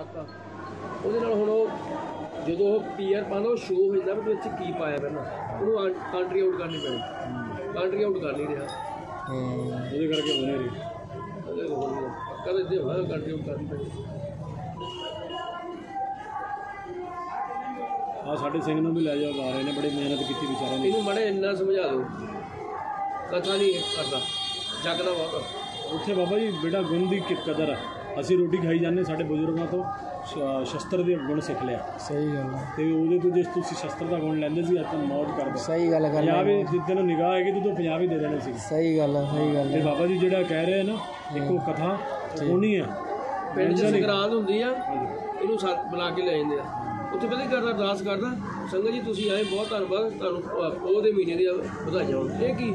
ਉਹਦੇ ਨਾਲ ਹੁਣ ਉਹ ਜਦੋਂ ਉਹ ਪੀਆਰ ਪਾਉਂਦਾ ਉਹ ਸ਼ੋਅ ਹੋ ਜਾਂਦਾ ਵੀ ਤੂੰ ਇੱਥੇ ਕੀ ਪਾਇਆ ਪਹਿਲਾਂ? ਉਹਨੂੰ ਕੰਟਰੀ ਆਊਟ ਕਰਨੀ ਪੈਣੀ। ਕੰਟਰੀ ਆਊਟ ਕਰ ਨਹੀਂ ਰਿਹਾ। ਉਹਦੇ ਕਰਕੇ ਬਣੇ ਰਹੀ। ਉਹਦੇ ਕੋਲ ਹੁਣ ਪੱਕਾ ਤਾਂ ਇੱਥੇ ਹੋਣਾ ਕੰਟਰੀ ਆਊਟ ਕਰਨੀ ਪੈਣੀ। ਆ ਸਾਡੇ ਸਿੰਘ ਨੂੰ ਵੀ ਲੈ ਜਾਓ ਬਾਹਰ ਇਹਨੇ ਬੜੀ ਮਿਹਨਤ ਕੀਤੀ ਵਿਚਾਰੇ ਨੇ। ਇਹਨੂੰ ਮੜੇ ਇੰਨਾ ਸਮਝਾ ਦਿਓ। ਕਥਾ ਨਹੀਂ ਕਰਦਾ। ਜਗਦਾ ਬਹੁਤ। ਉੱਥੇ ਬਾਬਾ ਜੀ ਬੇਟਾ ਗੁਣ ਦੀ ਕੀ ਕਦਰ ਆ। ਅਸੀਂ ਰੋਟੀ ਖਾਈ ਜਾਂਦੇ ਸਾਡੇ ਬਜ਼ੁਰਗਾਂ ਤੋਂ ਸ਼- ਸ਼ਸਤਰ ਦੇ ਗੁਣ ਸਿੱਖ ਲਿਆ। ਸਹੀ ਗੱਲ ਹੈ। ਤੇ ਉਹਦੇ ਤੋਂ ਜੇ ਤੁਸੀਂ ਸ਼ਸਤਰ ਦਾ ਗੁਣ ਲੈਂਦੇ ਸੀ ਅੱਜ ਤਾਂ ਮੌਜ ਕਰਦੇ ਸਹੀ ਗੱਲ ਕਰ ਪੰਜਾਬ ਹੀ। ਜਿੱਦਨ ਨਿਗਾਹ ਹੈਗੀ ਤੂੰ ਪੰਜਾਬ ਹੀ ਦੇ ਦੇਣੇ ਸੀ। ਸਹੀ ਗੱਲ ਹੈ ਸਹੀ ਗੱਲ ਤੇ ਹੈ ਬਾਬਾ ਜੀ ਜਿਹੜਾ ਕਹਿ ਰਹੇ ਨਾ ਇੱਕੋ ਕਥਾ ਉਹ ਨਹੀਂ ਆ। ਪਿੰਡ 'ਚ ਸੰਗਰਾਂਦ ਹੁੰਦੀ ਆ ਇਹਨੂੰ ਸੱਤ ਬੁਲਾ ਕੇ ਲੈ ਜਾਂਦੇ ਆ। ਉੱਥੇ ਪਤਾ ਕੀ ਕਰਦਾ ਅਰਦਾਸ ਕਰਦਾ ਸੰਗਤ ਜੀ ਤੁਸੀਂ ਆਏ ਬਹੁਤ ਧੰਨਵਾਦ ਤੁਹਾਨੂੰ ਅਹ ਪੋਹ ਦੇ ਮਹੀਨੇ ਦੀ ਵਧਾਈਆਂ ਹੋਣ। ਇਹ ਕੀ?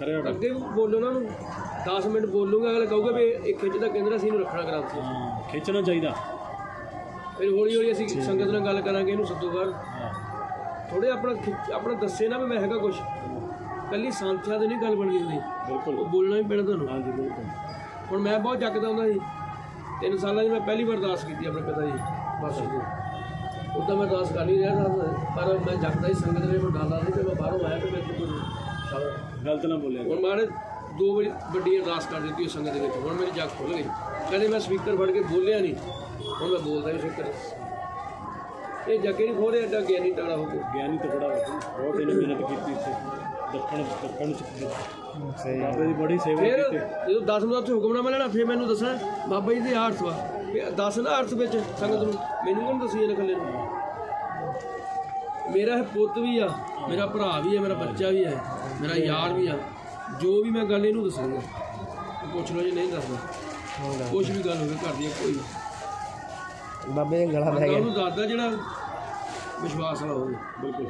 ਕਰਿਆ। ਅੱਗੇ ਬੋਲੋ ਉਹਨਾਂ ਨੂੰ 10 ਮਿੰਟ ਬੋਲੂਗਾ ਅਗਲੇ ਕਹੂਗਾ ਵੀ ਇਹ ਖਿੱਚ ਦਾ ਕੇਂਦਰ ਅਸੀਂ ਇਹਨੂੰ ਰੱਖਣਾ ਗ੍ਰੰਥ 'ਚ ਹਾਂ ਖਿੱਚਣਾ ਚਾਹੀਦਾ। ਫਿਰ ਹੌਲੀ ਹੌਲੀ ਅਸੀਂ ਸੰਗਤ ਨਾਲ ਗੱਲ ਕਰਾਂਗੇ ਇਹਨੂੰ ਸੱਦੋ ਬਾਹਰ ਹਾਂ। ਥੋੜੇ ਆਪਣਾ ਖਿੱਚ- ਆਪਣਾ ਦੱਸੇ ਨਾ ਵੀ ਮੈਂ ਹੈਗਾ ਕੁਝ ਕੱਲੀ ਸੰਥਿਆ ਤੇ ਨਹੀਂ ਗੱਲ ਬਣਦੀ ਹੁੰਦੀ। ਬਿਲਕੁਲ। ਉਹ ਬੋਲਣਾ ਵੀ ਪੈਣਾ ਤੁਹਾਨੂੰ। ਹਾਂਜੀ ਬਿਲਕੁਲ। ਹੁਣ ਮੈਂ ਬਹੁਤ ਜੱਕਦਾ ਹੁੰਦਾ ਸੀ। ਤਿੰਨ ਸਾਲਾਂ 'ਚ ਮੈਂ ਪਹਿਲੀ ਵਾਰ ਅਰਦਾਸ ਕੀਤੀ ਆਪਣੇ ਪਿਤਾ ਜੀ ਬਸ ਜੀ ਉਦੋਂ ਮੈਂ ਅਰਦਾਸ ਕਰ ਨਹੀਂ ਰਿਹਾ ਸੀ ਪਰ ਮੈਂ ਜੱਕਦਾ ਹੀ ਸੰਗਤ ਨੇ ਮੈਨੂੰ ਡਾਲਾ ਸੀ ਤੇ ਮੈਂ ਬਾਹਰੋਂ ਆਇਆ ਤੇ ਕੋਲ ਸ਼ਬਦ ਗਲਤ ਨਾ ਬੋਲਿਆ ਹੁਣ ਮਾਰੇ ਦੋ ਵਾਰੀ ਵੱਡੀ ਅਰਦਾਸ ਕਰ ਦਿੱਤੀ ਉਸ ਸੰਗਤ ਦੇ ਵਿੱਚ। ਹੁਣ ਮੇਰੀ ਜੱਗ ਖੁੱਲ ਗਈ। ਕਹਿੰਦੇ ਮੈਂ ਸਪੀਕਰ ਫੜ ਕੇ ਬੋਲਿਆ ਨਹੀਂ। ਹੁਣ ਮੈਂ ਬੋਲਦਾ ਵੀ ਸਪੀਕਰ। ਇਹ ਜੱਗੇ ਨਹੀਂ ਖੋਰੇ ਐਡਾ ਗਿਆਨੀ ਟਾਲਾ ਹੋ ਕੇ। ਗਿਆਨੀ ਤਕੜਾ ਵਾ ਬਹੁਤ ਇਹਨੇ ਮਿਹਨਤ ਕੀਤੀ ਇੱਥੇ ਦੱਖਣ ਦੱਖਣ ਚ ਸਹੀ ਬਾਬੇ ਦੀ ਬੜੀ ਸੇਵਾ ਫਿਰ ਕੀਤੀ। ਜਦੋਂ 10 ਮਿੰਟ ਉੱਥੇ ਹੁਕਮਨਾਮਾ ਲੈਣਾ ਫਿਰ ਮੈਨੂੰ ਦੱਸਣਾ ਬਾਬਾ ਜੀ ਦੇ ਅਰਥ ਵਾ। ਦੱਸ ਨਾ ਅਰਥ ਵਿੱਚ ਸੰਗਤ ਨੂੰ। ਮੈਨੂੰ ਕੌਣ ਦੱਸੀ ਇਹ ਖੱਲੇ ਨੂੰ? ਮੇਰਾ ਪੁੱਤ ਵੀ ਆ ਮੇਰਾ ਭਰਾ ਵੀ ਆ ਮੇਰਾ ਬੱਚਾ ਵੀ ਹੈ ਮੇਰਾ ਯਾਰ ਵੀ ਆ। ਜੋ ਵੀ ਮੈਂ ਗੱਲ ਇਹਨੂੰ ਦੱਸਾਂਗਾ ਪੁੱਛ ਲਓ ਜੇ ਨਹੀਂ ਦੱਸਦਾ। ਕੁਝ ਵੀ ਗੱਲ ਹੋਵੇ ਘਰ ਦੀ ਕੋਈ ਬਾਬੇ ਦੇ ਗਲਾ ਮੈਂ ਉਹਨੂੰ ਦੱਸਦਾ ਜਿਹੜਾ ਵਿਸ਼ਵਾਸ ਵਾਲਾ ਹੋਵੇ। ਬਿਲਕੁਲ।